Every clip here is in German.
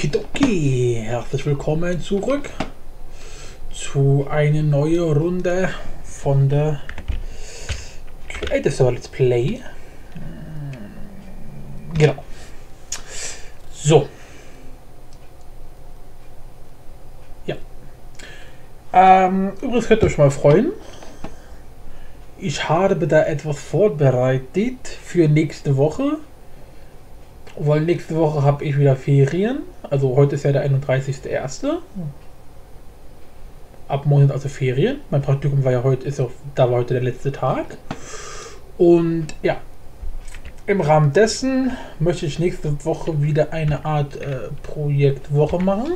Okidoki, herzlich willkommen zurück zu einer neuen Runde von der Creative Server Let's Play. Genau. So. Ja. Ähm, übrigens könnt ihr euch mal freuen. Ich habe da etwas vorbereitet für nächste Woche. Weil nächste Woche habe ich wieder Ferien. Also heute ist ja der 31.01. Ab morgen sind also Ferien. Mein Praktikum war ja heute, ist ja, da war heute der letzte Tag. Und ja, im Rahmen dessen möchte ich nächste Woche wieder eine Art äh, Projektwoche machen.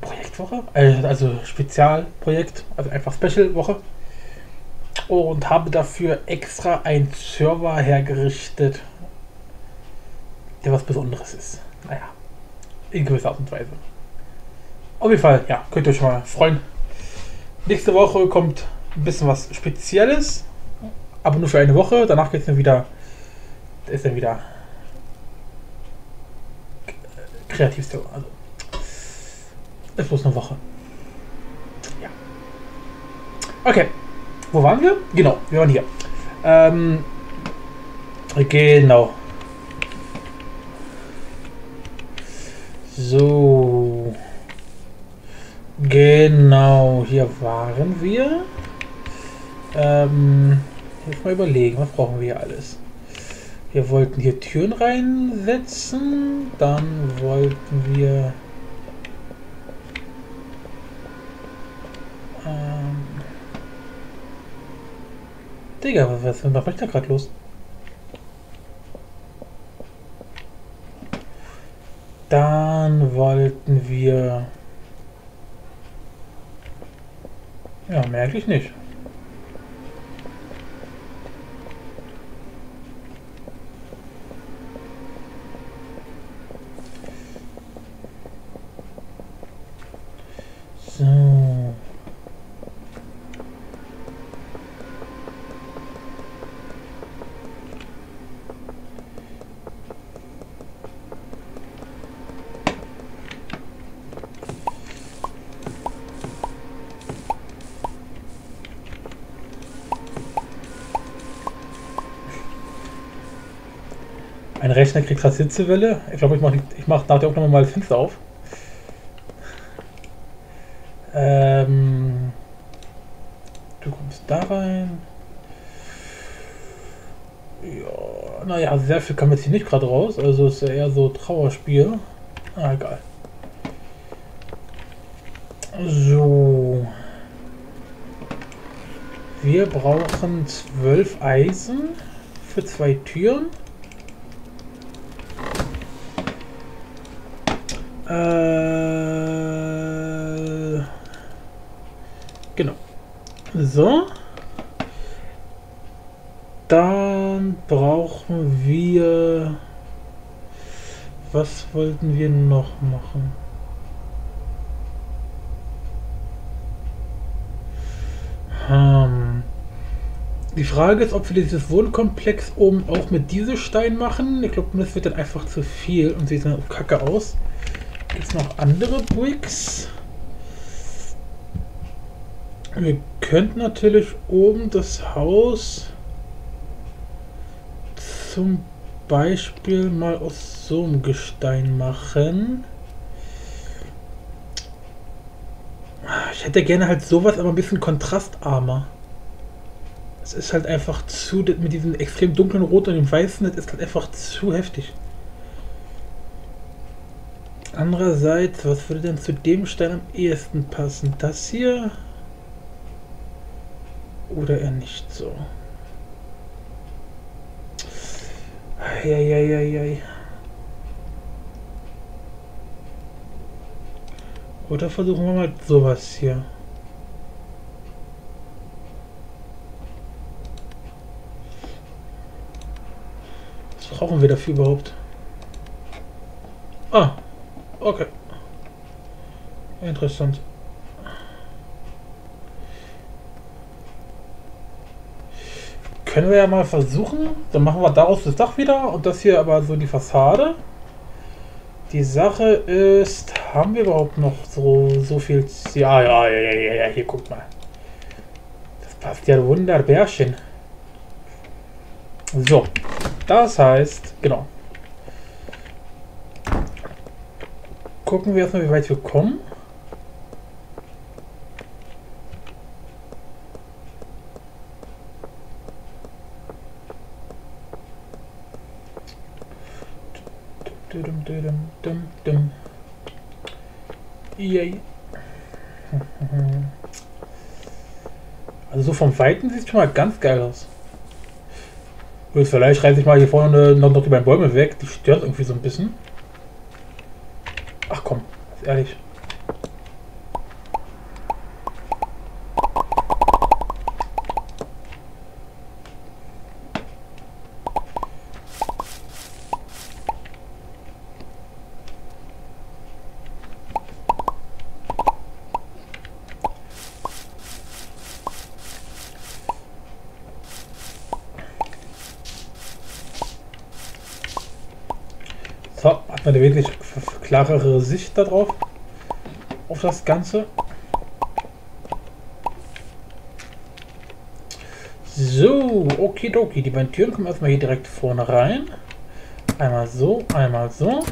Projektwoche? Äh, also Spezialprojekt, also einfach Special-Woche. Und habe dafür extra einen Server hergerichtet, der was Besonderes ist. Naja, in gewisser Art und Weise. Auf jeden Fall, ja, könnt ihr euch mal freuen. Nächste Woche kommt ein bisschen was Spezielles, aber nur für eine Woche. Danach geht es dann wieder, ist dann wieder kreativste. Also, ist bloß eine Woche. Ja. Okay. Wo waren wir? Genau, wir waren hier. Ähm, genau. So. Genau, hier waren wir. Ähm, jetzt mal überlegen, was brauchen wir hier alles? Wir wollten hier Türen reinsetzen, dann wollten wir... Ähm, Digga, was, was macht da gerade los? Dann wollten wir... Ja, merke ich nicht. So. Mein Rechner kriegt gerade Hitzewelle. Ich glaube, ich mache ich mach nach der Aufnahme mal das Fenster auf. Ähm, du kommst da rein. Ja, naja, sehr viel kam jetzt hier nicht gerade raus. Also ist ja eher so Trauerspiel. Ah, egal. So. Wir brauchen zwölf Eisen für zwei Türen. Äh, genau. So. Dann brauchen wir... Was wollten wir noch machen? Hm. Die Frage ist, ob wir dieses Wohnkomplex oben auch mit diesem Stein machen. Ich glaube, das wird dann einfach zu viel und sieht dann kacke aus. Gibt es noch andere Bricks? Wir könnten natürlich oben das Haus zum Beispiel mal aus so einem Gestein machen. Ich hätte gerne halt sowas, aber ein bisschen kontrastarmer. Es ist halt einfach zu, mit diesem extrem dunklen Rot und dem Weißen, das ist halt einfach zu heftig. Andererseits, was würde denn zu dem Stein am ehesten passen? Das hier? Oder eher nicht so? Eieieiei. Oder versuchen wir mal sowas hier. Was brauchen wir dafür überhaupt? Ah, Okay. Interessant. Können wir ja mal versuchen. Dann machen wir daraus das Dach wieder und das hier aber so die Fassade. Die Sache ist, haben wir überhaupt noch so, so viel... Ja, ja, ja, ja, ja, hier, guck mal. Das passt ja wunderbärchen. So, das heißt, genau. Gucken wir erstmal, wie weit wir kommen. Dum, dum, dum, dum. Yay. Also so vom Weiten sieht es schon mal ganz geil aus. Gut, vielleicht reiße ich mal hier vorne noch, noch die beiden Bäume weg. Die stört irgendwie so ein bisschen. Ach komm, ehrlich. So, hat man wesentlich klarere Sicht darauf, auf das Ganze. So, okidoki. Die beiden Türen kommen erstmal hier direkt vorne rein. Einmal so, einmal so.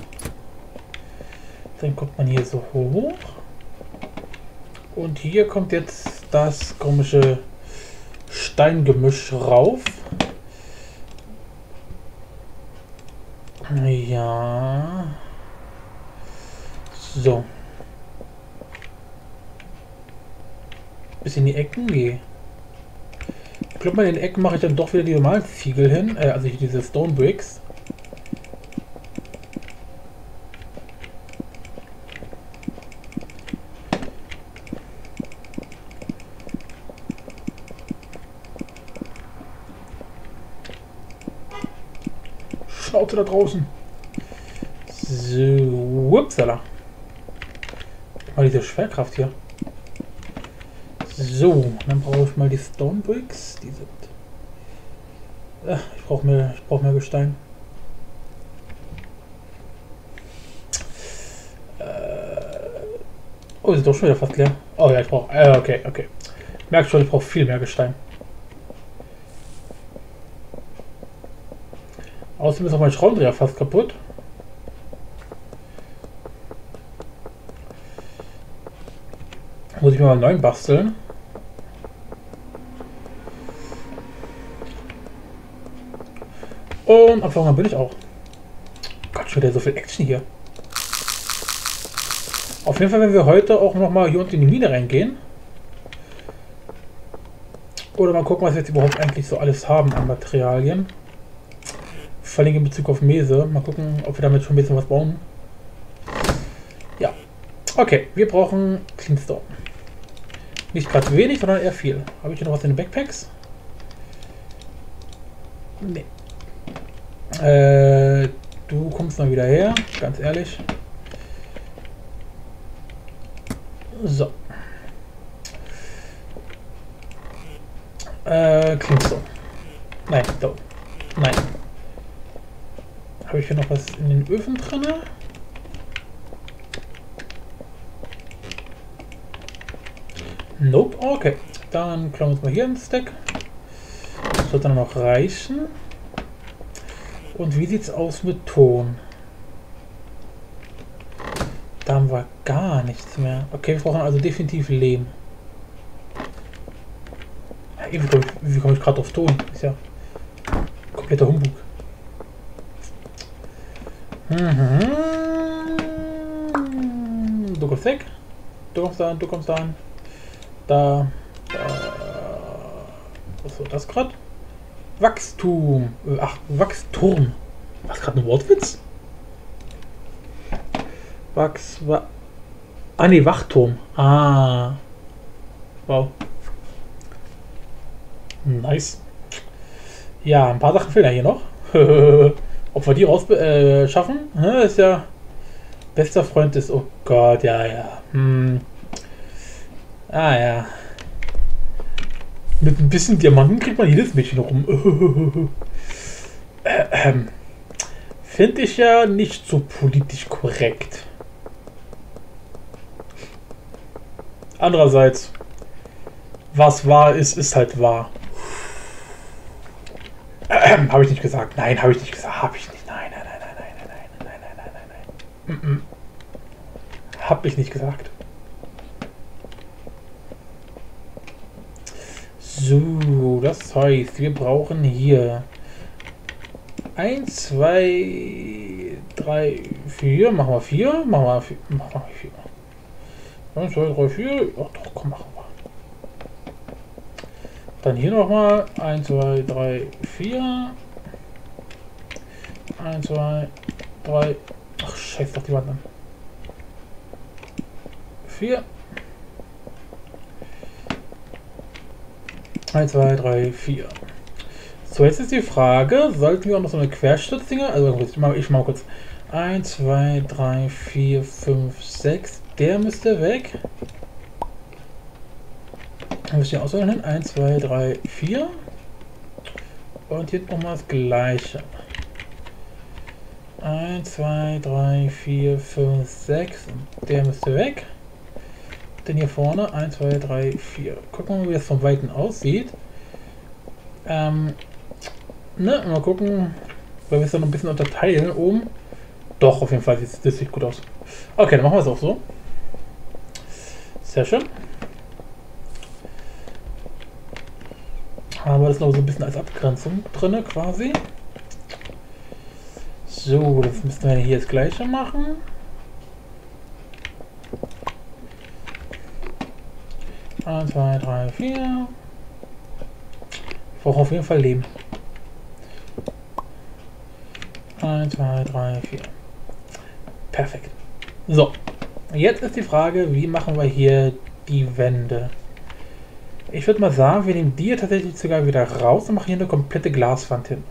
Dann kommt man hier so hoch. Und hier kommt jetzt das komische Steingemisch rauf. Ja. So. Bis in die Ecken gehe. Ich glaube, in den Ecken mache ich dann doch wieder die normalen Ziegel hin. Äh, also diese Stone Bricks. Schnauze da draußen. So, upsala. Mal diese Schwerkraft hier. So, dann brauche ich mal die Stone Bricks. Die sind. Ach, ich brauche mehr, ich brauche mehr Gestein. Äh, oh, ist doch schon wieder fast leer. Oh ja, ich brauche. Äh, okay, okay. Merkst schon, ich brauche viel mehr Gestein. Außerdem ist auch mein Schraubendreher fast kaputt. Muss ich mal einen neuen basteln. Und Anfang bin ich auch. Gott, schon wieder so viel Action hier. Auf jeden Fall, wenn wir heute auch noch mal hier unten in die Mine reingehen. Oder mal gucken, was wir jetzt überhaupt eigentlich so alles haben an Materialien. Vor allem in Bezug auf Mese. Mal gucken, ob wir damit schon ein bisschen was bauen. Ja. Okay, wir brauchen Cleanstone. Nicht gerade wenig, sondern eher viel. Habe ich hier noch was in den Backpacks? Nee. Äh, du kommst mal wieder her, ganz ehrlich. So. Äh, Cleanstone. Nein, da. Nein. Habe ich hier noch was in den Öfen drin? Nope. Okay. Dann klauen wir uns mal hier ein Stack. Das wird dann noch reichen. Und wie sieht's aus mit Ton? Da haben wir gar nichts mehr. Okay, wir brauchen also definitiv Lehm. wie komme ich, komm ich gerade auf Ton? Ist ja kompletter Humbug. Mhm. Du kommst weg. Du kommst da, du kommst da. Da. da. Was war das gerade? Wachstum. Ach, Wachsturm. Was gerade ein Wortwitz? Wachs. Wa ah, nee, Wachturm. Ah. Wow. Nice. Ja, ein paar Sachen fehlen ja hier noch. Ob wir die raus äh, schaffen, ist ja bester Freund ist. Oh Gott, ja, ja. Hm. Ah ja. Mit ein bisschen Diamanten kriegt man jedes Mädchen rum. ähm. Finde ich ja nicht so politisch korrekt. Andererseits, was wahr ist, ist halt wahr. Ähm, habe ich nicht gesagt. Nein, habe ich nicht gesagt. Habe ich nicht. Nein, nein, nein, nein, nein, nein, nein, nein, nein, nein, nein, nein. Mm -mm. Habe ich nicht gesagt. So, das heißt, wir brauchen hier 1, 2, 3, 4. Machen wir 4. Machen wir 4. Machen wir 4. 1, 2, 3, 4. Ach doch, komm, machen wir. Dann hier nochmal 1, 2, 3, 4. 1, 2, 3. Ach, scheiß doch die Wand an. 4. 1, 2, 3, 4. So, jetzt ist die Frage, sollten wir auch noch so eine Querschnittsdinger, also ich mache ich mal kurz. 1, 2, 3, 4, 5, 6. Der müsste weg. Dann müssen wir auswählen. 1, 2, 3, 4. Und hier nochmal das gleiche. 1, 2, 3, 4, 5, 6. Der müsste weg. Denn hier vorne 1, 2, 3, 4. Gucken wir mal, wie das vom Weiten aussieht. Ähm, ne, mal gucken, weil wir es dann ein bisschen unterteilen oben. Doch, auf jeden Fall, sieht gut aus. Okay, dann machen wir es auch so. Sehr schön. Haben wir das noch so ein bisschen als Abgrenzung drin quasi. So, das müssen wir hier das gleiche machen. Eins, zwei, drei, vier. Ich brauche auf jeden Fall Leben. 1, 2, 3, 4. Perfekt. So, jetzt ist die Frage, wie machen wir hier die Wände? Ich würde mal sagen, wir nehmen die hier tatsächlich sogar wieder raus und machen hier eine komplette Glaswand hin.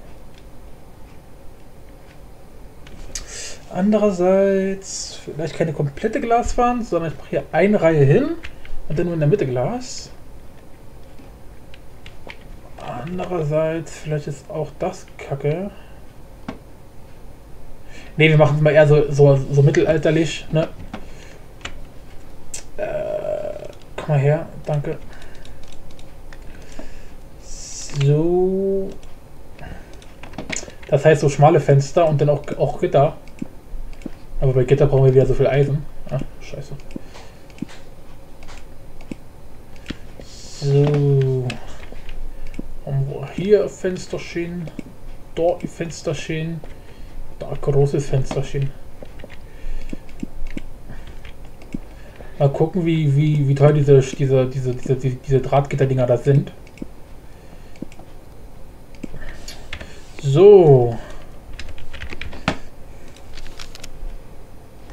Andererseits vielleicht keine komplette Glaswand, sondern ich mache hier eine Reihe hin und dann nur in der Mitte Glas. Andererseits vielleicht ist auch das Kacke. Ne, wir machen es mal eher so, so, so mittelalterlich, ne? Äh, komm mal her, danke. So. Das heißt so schmale Fenster und dann auch, auch Gitter. Aber bei Gitter brauchen wir wieder so viel Eisen. Ah, scheiße. So. Und hier Fensterchen. Dort Fensterchen. Da großes Fensterchen. Mal gucken, wie, wie, wie teuer diese, diese, diese, diese, diese Drahtgitterdinger da sind. So.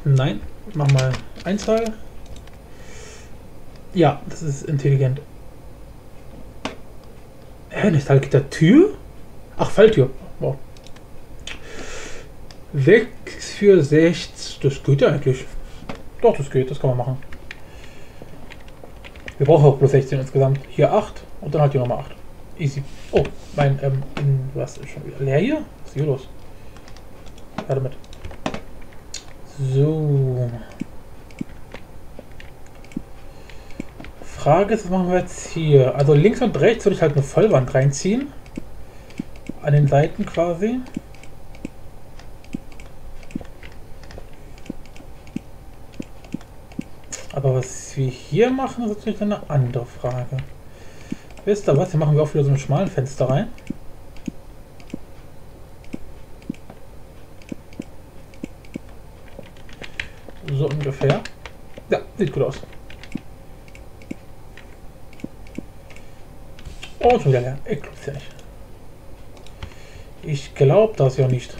Nein, mach mal Einzahl. Ja, das ist intelligent. Eine Stahlgittertür? Ach, Falltür. Wow. 6 für 6. Das geht ja eigentlich. Doch, das geht, das kann man machen. Wir brauchen auch plus 16 insgesamt. Hier 8 und dann halt hier nochmal 8. Easy. Oh, mein, ähm, in, was ist schon wieder leer hier? Was ist hier los? Warte mit. So. Frage ist, was machen wir jetzt hier? Also links und rechts würde ich halt eine Vollwand reinziehen. An den Seiten quasi. Aber was wir hier machen, ist natürlich eine andere Frage. Wisst ihr was? Hier machen wir auch wieder so einen schmalen Fenster rein. So ungefähr. Ja, sieht gut aus. Schon wieder leer. Ich glaube das ja nicht.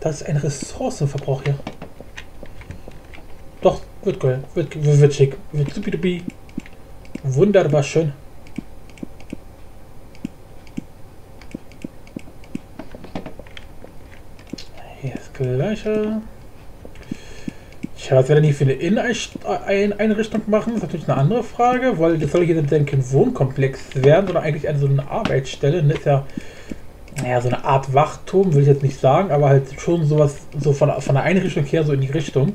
Das ist ein Ressourcenverbrauch hier. Doch, wird geil. Wird, wird schick. Wird supidupi. Wunderbar schön. Hier ist gleiche. Tja, was wir denn hier für eine Inneneinrichtung machen, ist natürlich eine andere Frage, weil das soll hier dann kein Wohnkomplex werden, sondern eigentlich eine, so eine Arbeitsstelle. Das ist ja, naja, so eine Art Wachturm, will ich jetzt nicht sagen, aber halt schon sowas, so von, von der Einrichtung her so in die Richtung.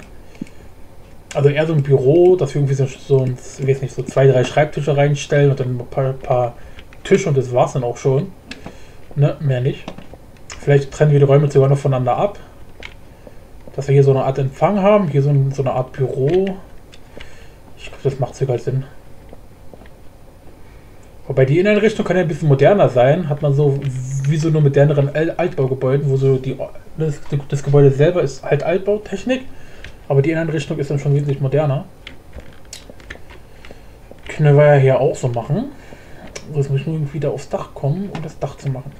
Also eher so ein Büro, dass wir irgendwie so, so, ich weiß nicht, so zwei, drei Schreibtische reinstellen und dann ein paar, paar Tische und das war's dann auch schon. Ne, mehr nicht. Vielleicht trennen wir die Räume sogar noch voneinander ab. Dass wir hier so eine Art Empfang haben, hier so, ein, so eine Art Büro. Ich glaube, das macht sogar Sinn. Wobei die Innenrichtung kann ja ein bisschen moderner sein. Hat man so wie so nur moderneren Altbaugebäuden, wo so die das, das Gebäude selber ist halt Altbautechnik, aber die Innenrichtung ist dann schon wesentlich moderner. Können wir ja hier auch so machen. Jetzt muss ich nur irgendwie da aufs Dach kommen, um das Dach zu machen.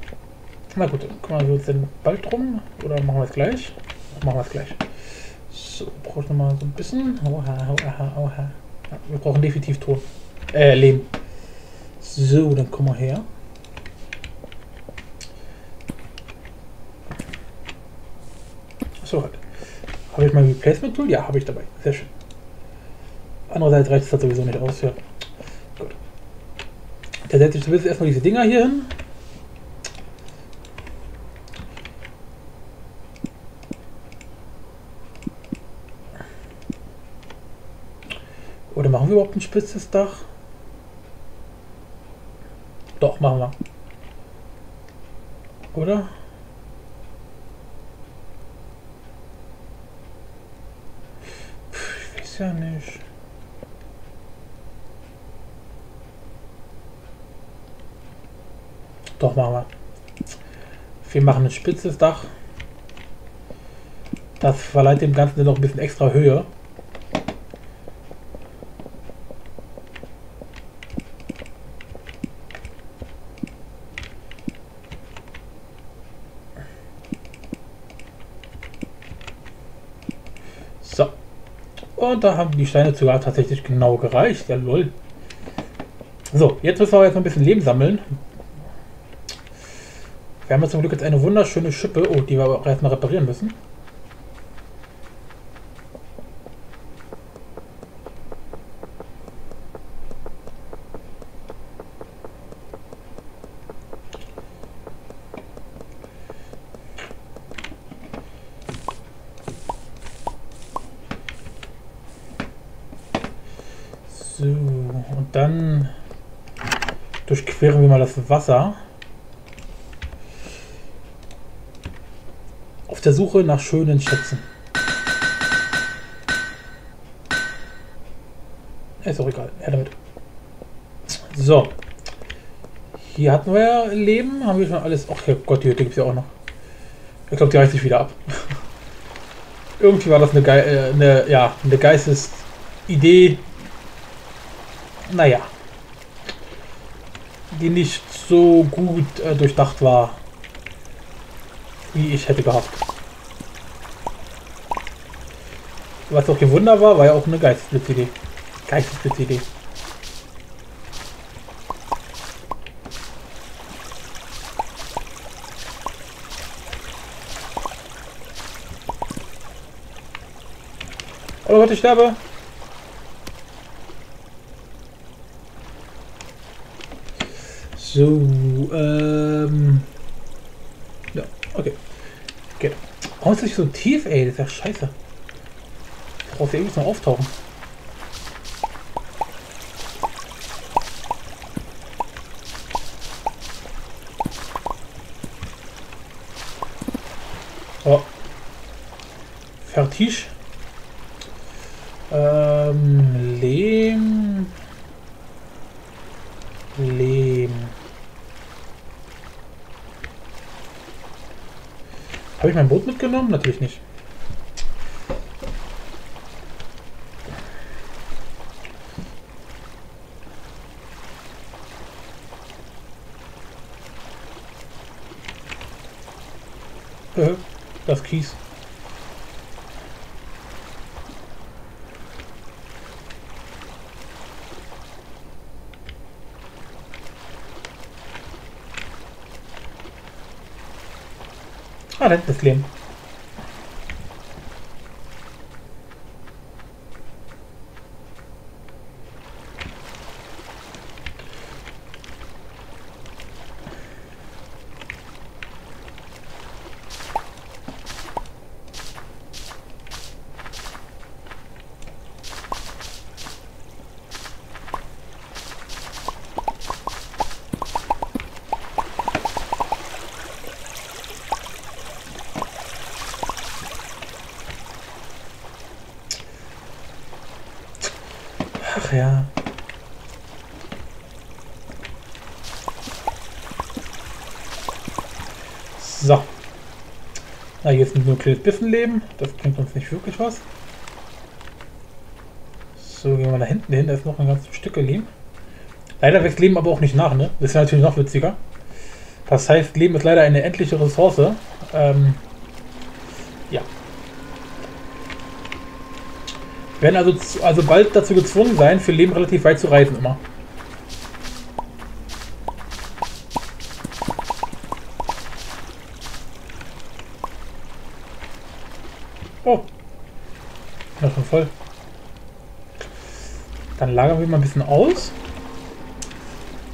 Na gut, dann kümmern wir uns denn bald drum. Oder machen wir es gleich? Machen wir es gleich. So, brauche ich nochmal so ein bisschen. Oha, oha, oha. Ja, wir brauchen definitiv Ton. Äh, Lehm. So, dann kommen wir her. So halt. Habe ich mein Replacement Tool? Ja, habe ich dabei. Sehr schön. Andererseits reicht es sowieso nicht aus. Ja. Gut. Da setze ich zumindest erstmal diese Dinger hier hin. Oder machen wir überhaupt ein spitzes Dach? Doch, machen wir. Oder? ich weiß ja nicht. Doch, machen wir. Wir machen ein spitzes Dach. Das verleiht dem Ganzen noch ein bisschen extra Höhe. Und da haben die Steine sogar tatsächlich genau gereicht. Ja, lol. So, jetzt müssen wir jetzt noch ein bisschen Leben sammeln. Wir haben jetzt zum Glück jetzt eine wunderschöne Schippe. Oh, die wir aber auch erstmal reparieren müssen. So, und dann durchqueren wir mal das Wasser. Auf der Suche nach schönen Schätzen. Ist auch egal. Ja, damit. So. Hier hatten wir ja Leben. Haben wir schon alles. Ach Gott, die Hütte gibt es ja auch noch. Ich glaube, die reißt sich wieder ab. Irgendwie war das eine, Ge äh, eine, ja, eine Geistesidee, naja, die nicht so gut äh, durchdacht war, wie ich hätte gehabt. Was auch kein Wunder war, war ja auch eine Geistesblitz-Idee. Geistesblitz-Idee. Oh Gott, ich sterbe! So, ähm. Ja, okay. Geht. Warum ist das so tief, ey? Das ist ja scheiße. Ich brauche irgendwas noch auftauchen. Oh. Fertig. Ähm, Lehm. Lehm. Habe mitgenommen? Natürlich nicht. Äh, das Kies. Ah, das ist Leben. Ach ja. So. Na, hier ist nur ein kleines Biffenleben. Das bringt uns nicht wirklich was. So, gehen wir da hinten hin. Da ist noch ein ganzes Stück Leben. Leider wächst Leben aber auch nicht nach, ne? Das ist natürlich noch witziger. Das heißt, Leben ist leider eine endliche Ressource. Ähm, ja. Wir werden also, also bald dazu gezwungen sein, für Leben relativ weit zu reisen immer. Oh. Ja, schon voll. Dann lagern wir mal ein bisschen aus.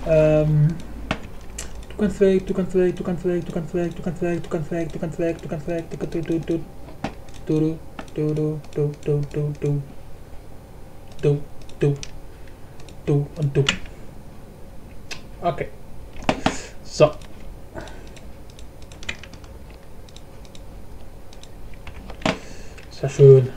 Ähm, du kannst weg, du kannst weg, du kannst weg, du kannst weg, du kannst weg, du kannst weg, du kannst weg, du kannst weg, du kannst weg, du du du du du du du du du du du du und du. two, two, two, and two. Okay. So. Sehr schön.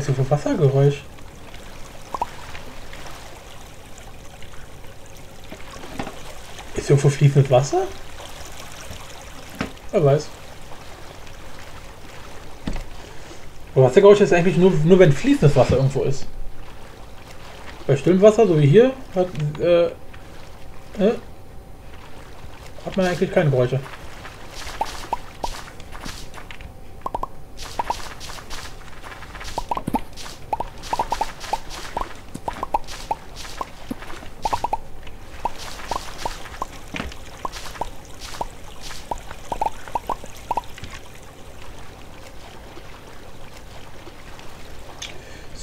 Warum so viel Wassergeräusch? Ist irgendwo fließendes Wasser? Wer weiß. Aber Wassergeräusch ist eigentlich nur, nur wenn fließendes Wasser irgendwo ist. Bei stillem Wasser, so wie hier, hat, äh, äh, hat man eigentlich keine Geräusche.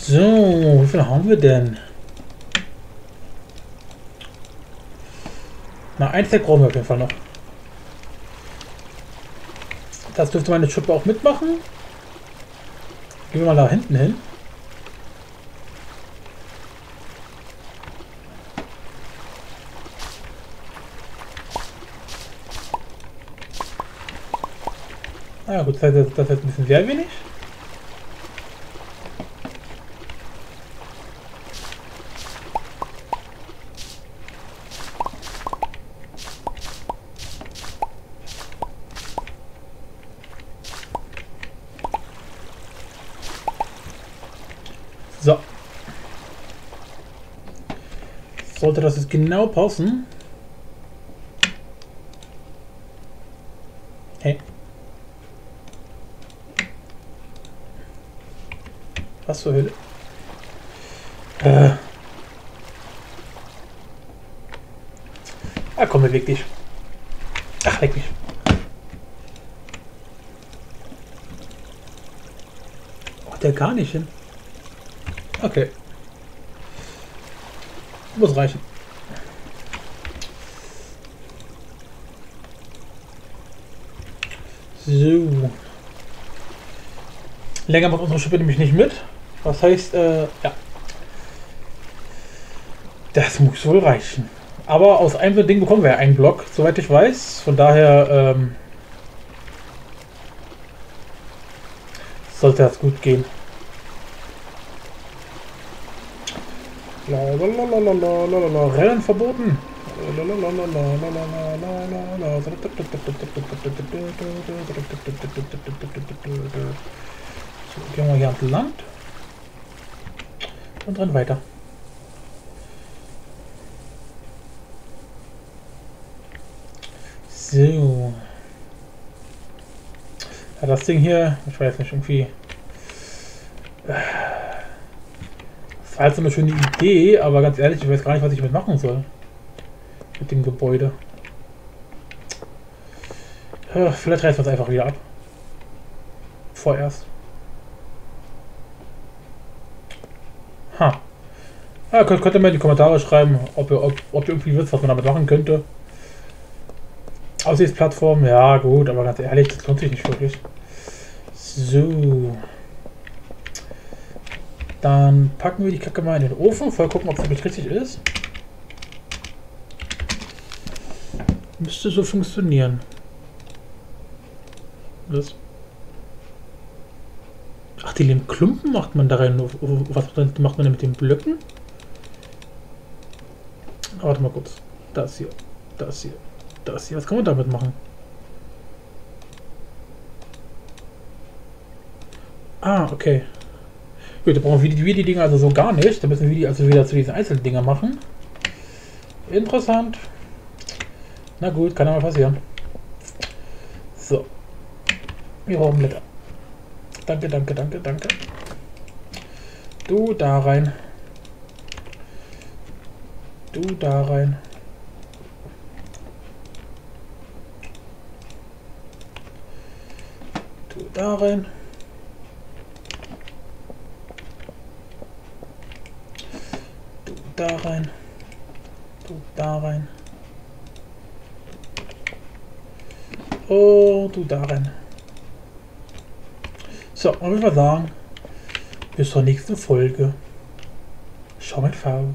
So, wie viel haben wir denn? Na, ein Stack brauchen wir auf jeden Fall noch. Das dürfte meine Schuppe auch mitmachen. Gehen wir mal da hinten hin. Ah gut, das ist ein bisschen sehr wenig. Sollte das jetzt genau passen. Hey. Was zur Hölle? Äh. Ah, komm, beweg dich. Ach, weg dich. Oh, der gar nicht hin. Okay. Muss reichen. So. Länger macht unsere Schippe nämlich nicht mit. Das heißt, äh, ja. Das muss wohl reichen. Aber aus einem Ding bekommen wir ja einen Block, soweit ich weiß. Von daher ähm, sollte das gut gehen. Rennen verboten. So, gehen wir hier ans Land. Und dann weiter. So. Ja, das Ding hier, ich weiß nicht, irgendwie. Äh, War halt so eine schöne Idee, aber ganz ehrlich, ich weiß gar nicht, was ich damit machen soll. Mit dem Gebäude. Vielleicht reißen wir es einfach wieder ab. Vorerst. Ha. Ja, könnt, könnt ihr mal in die Kommentare schreiben, ob ihr, ob, ob ihr irgendwie wisst, was man damit machen könnte. Aussichtsplattform, ja gut, aber ganz ehrlich, das lohnt sich nicht wirklich. So. Dann packen wir die Kacke mal in den Ofen, vorher gucken, ob es richtig ist. Müsste so funktionieren. Das. Ach, die Klumpen macht man da rein. Was macht man denn mit den Blöcken? Warte mal kurz. Das hier. Das hier. Das hier. Was kann man damit machen? Ah, okay. Gut, da brauchen wir die, wir die Dinger also so gar nicht. Da müssen wir die also wieder zu diesen einzelnen Dinger machen. Interessant. Na gut, kann mal passieren. So. Wir brauchen Blätter. Danke, danke, danke, danke. Du da rein. Du da rein. Du da rein. Du da rein. Du da rein. Oh, du da rein. So, und ich würde sagen, bis zur nächsten Folge. Schau mit V.